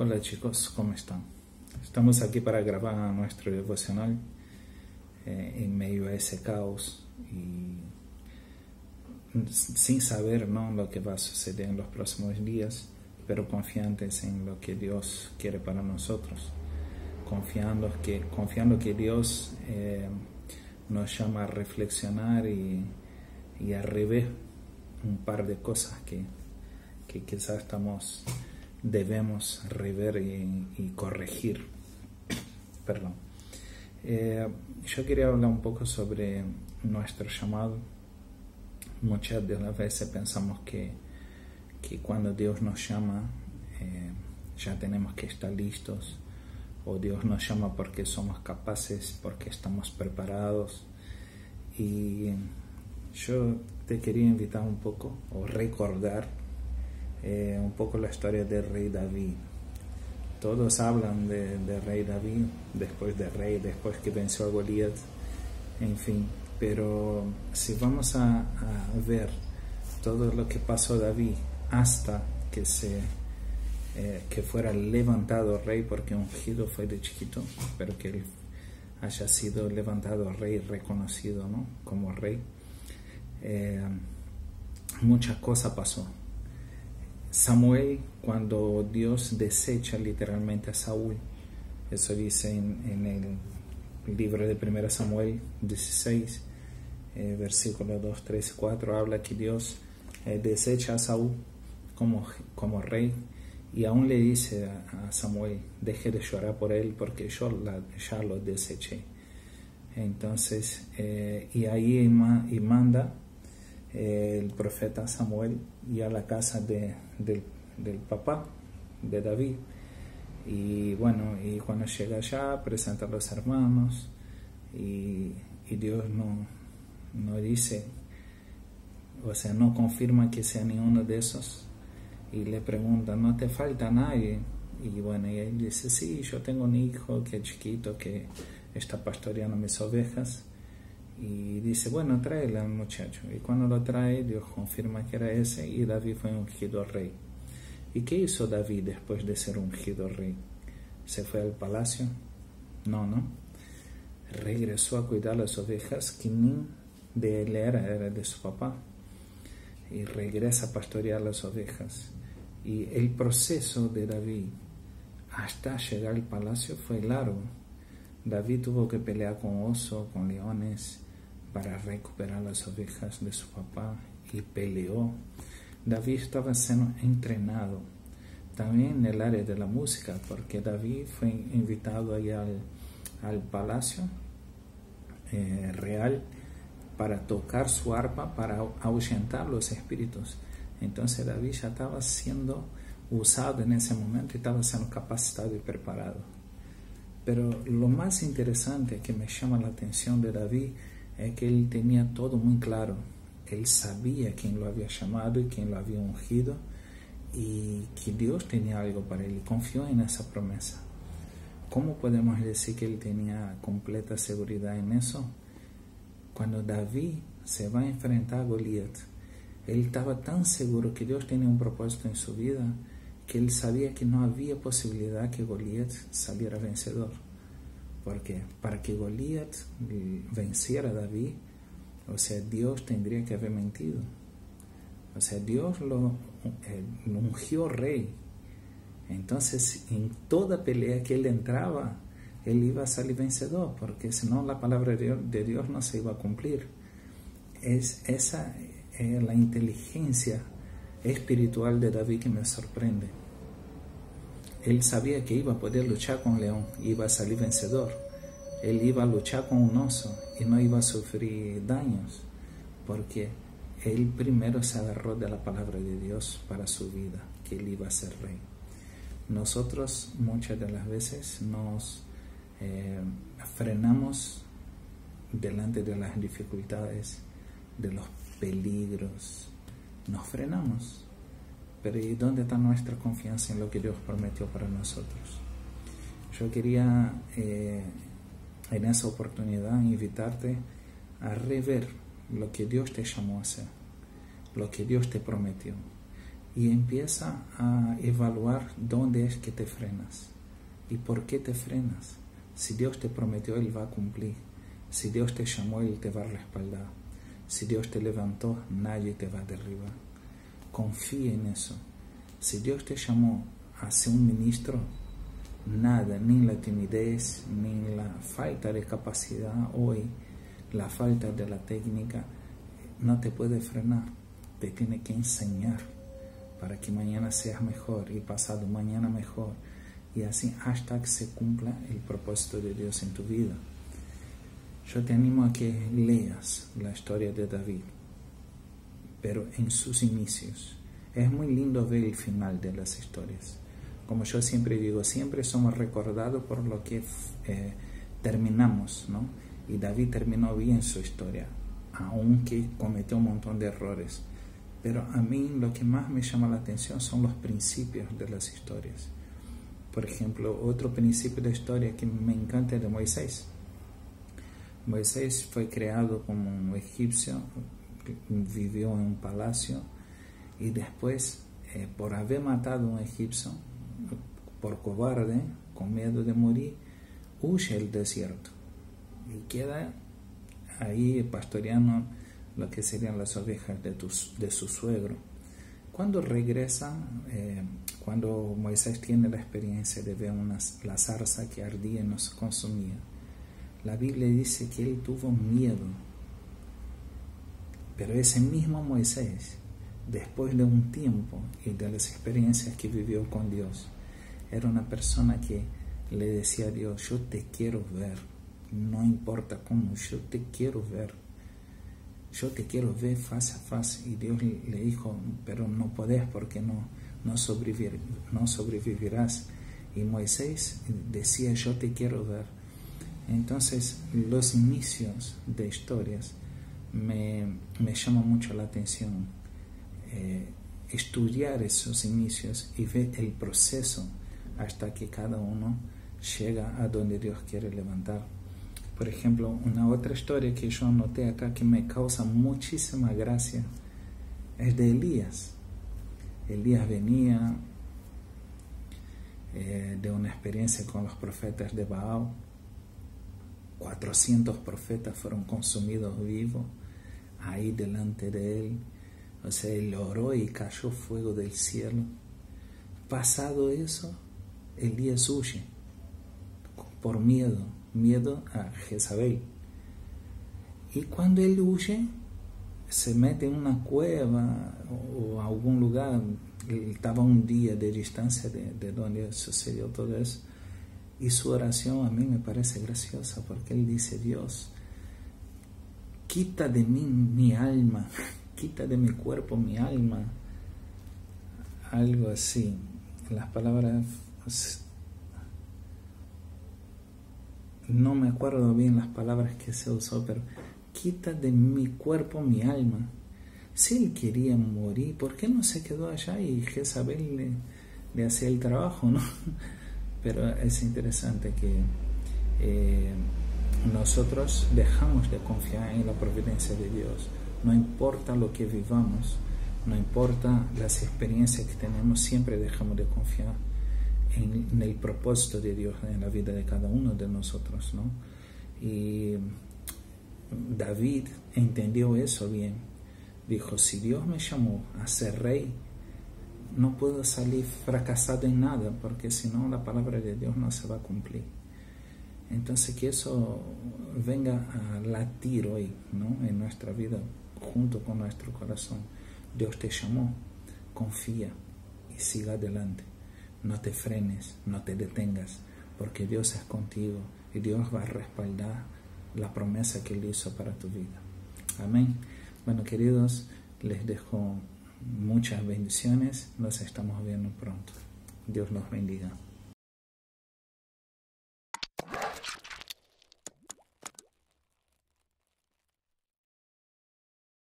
Hola chicos, ¿cómo están? Estamos aquí para grabar nuestro devocional eh, en medio a ese caos y sin saber ¿no? lo que va a suceder en los próximos días, pero confiantes en lo que Dios quiere para nosotros, confiando que, confiando que Dios eh, nos llama a reflexionar y, a rever un par de cosas que, que quizás estamos debemos rever y, corregir. Perdón. Eh, yo quería hablar un poco sobre nuestro llamado. Muchas de las veces pensamos que, que cuando Dios nos llama eh, ya tenemos que estar listos o Dios nos llama porque somos capaces, porque estamos preparados. Y yo te quería invitar un poco o recordar eh, un poco la historia del rey David. Todos hablan de, rey David, después de rey, después que venció a Goliat, en fin. Pero si vamos a, ver todo lo que pasó David hasta que se eh, que fuera levantado rey, porque ungido fue de chiquito, pero que él haya sido levantado rey, reconocido ¿no? como rey. Eh, muchas cosas pasó Samuel, cuando Dios desecha literalmente a Saúl, eso dice en, el libro de 1 Samuel 16, eh, versículo 2, 3 4, habla que Dios eh, desecha a Saúl como, como rey y aún le dice a, Samuel, deje de llorar por él porque yo ya lo deseché. Entonces, eh, y ahí y manda el profeta Samuel y a la casa de, del papá de David. Y bueno, y cuando llega allá, presenta a los hermanos y, Dios no, no dice, o sea, no confirma que sea ni uno de esos. Y le pregunta, ¿no te falta nadie? Y bueno, y él dice, sí, yo tengo un hijo que es chiquito, que está pastoreando mis ovejas y dice, bueno, tráele al muchacho. Y cuando lo trae, Dios confirma que era ese y David fue ungido rey. ¿Y qué hizo David después de ser ungido rey? ¿Se fue al palacio? No, no. Regresó a cuidar las ovejas que ni de él era, era de su papá. Y regresa a pastorear las ovejas. Y el proceso de David hasta llegar al palacio fue largo. David tuvo que pelear con oso, con leones, para recuperar las ovejas de su papá y peleó. David estaba siendo entrenado también en el área de la música, porque David fue invitado ahí al, palacio eh, real para tocar su arpa, para ahuyentar los espíritus. Entonces David ya estaba siendo usado en ese momento y estaba siendo capacitado y preparado. Pero lo más interesante que me llama la atención de David es que él tenía todo muy claro. Él sabía quién lo había llamado y quién lo había ungido y que Dios tenía algo para él y confió en esa promesa. ¿Cómo podemos decir que él tenía completa seguridad en eso? Cuando David se va a enfrentar a Goliat, él estaba tan seguro que Dios tenía un propósito en su vida que él sabía que no había posibilidad que Goliat saliera vencedor. Porque para que Goliat venciera a David, o sea, Dios tendría que haber mentido. O sea, Dios lo, eh, ungió rey. Entonces, en toda pelea que él entraba, él iba a salir vencedor, porque si no, la palabra de Dios, no se iba a cumplir. Es esa es la inteligencia espiritual de David que me sorprende. Él sabía que iba a poder luchar con león, iba a salir vencedor. Él iba a luchar con un oso y no iba a sufrir daños, porque él primero se agarró de la palabra de Dios para su vida, que él iba a ser rey. Nosotros muchas de las veces nos eh, frenamos delante de las dificultades, de los peligros, nos frenamos pero ¿y dónde está nuestra confianza en lo que Dios prometió para nosotros? Yo quería eh, en esa oportunidad invitarte a rever lo que Dios te llamó a hacer, lo que Dios te prometió. y empieza a evaluar dónde es que te frenas y por qué te frenas. Si Dios te prometió, Él va a cumplir. Si Dios te llamó, Él te va a respaldar. Si Dios te levantó, nadie te va a derribar. Confía en eso. Si Dios te llamó a ser un ministro, nada, ni la timidez, ni la falta de capacidad hoy, la falta de la técnica, no te puede frenar. Te tiene que enseñar para que mañana seas mejor y pasado mañana mejor. Y así hasta que se cumpla el propósito de Dios en tu vida. Yo te animo a que leas la historia de David, pero en sus inicios. Es muy lindo ver el final de las historias. Como yo siempre digo, siempre somos recordados por lo que eh, terminamos, ¿no? Y David terminó bien su historia, aunque cometió un montón de errores. Pero a mí lo que más me llama la atención son los principios de las historias. Por ejemplo, otro principio de historia que me encanta es de Moisés. Moisés fue creado como un egipcio, vivió en un palacio y después, eh, por haber matado a un egipcio, por cobarde, con miedo de morir, huye el desierto y queda ahí pastoreando lo que serían las ovejas de, de su suegro. Cuando regresa, eh, cuando Moisés tiene la experiencia de ver una, la zarza que ardía y no se consumía, la Biblia dice que él tuvo miedo. Pero ese mismo Moisés, después de un tiempo y de las experiencias que vivió con Dios, era una persona que le decía a Dios, yo te quiero ver, no importa cómo, yo te quiero ver, yo te quiero ver face a face. Y Dios le dijo, pero no podés porque no, no, sobrevivir, no sobrevivirás. Y Moisés decía, yo te quiero ver. Entonces los inicios de historias me, me llaman mucho la atención. Eh, estudiar esos inicios y ver el proceso hasta que cada uno llega a donde Dios quiere levantar. Por ejemplo, una otra historia que yo anoté acá que me causa muchísima gracia es de Elías. Elías venía eh, de una experiencia con los profetas de Baal 400 profetas fueron consumidos vivos ahí delante de él. O sea, él oró y cayó fuego del cielo. Pasado eso, Elías huye por miedo, miedo a Jezabel. Y cuando él huye, se mete en una cueva o algún lugar, él estaba un día de distancia de, de donde sucedió todo eso y su oración a mí me parece graciosa porque él dice, Dios, quita de mí mi alma, quita de mi cuerpo mi alma. Algo así. Las palabras... No me acuerdo bien las palabras que se usó, pero quita de mi cuerpo mi alma. Si él quería morir, ¿por qué no se quedó allá y Jezabel le, le hacía el trabajo, no? Pero es interesante que eh, nosotros dejamos de confiar en la providencia de Dios. No importa lo que vivamos, no importa las experiencias que tenemos, siempre dejamos de confiar en, el propósito de Dios en la vida de cada uno de nosotros. ¿no? Y David entendió eso bien. Dijo, si Dios me llamó a ser rey, no puedo salir fracasado en nada, porque si no la palabra de Dios no se va a cumplir. Entonces que eso venga a latir hoy ¿no? en nuestra vida junto con nuestro corazón. Dios te llamó, confía y siga adelante. No te frenes, no te detengas, porque Dios es contigo y Dios va a respaldar la promesa que Él hizo para tu vida. Amén. Bueno, queridos, les dejo Muchas bendiciones. Nos estamos viendo pronto. Dios los bendiga.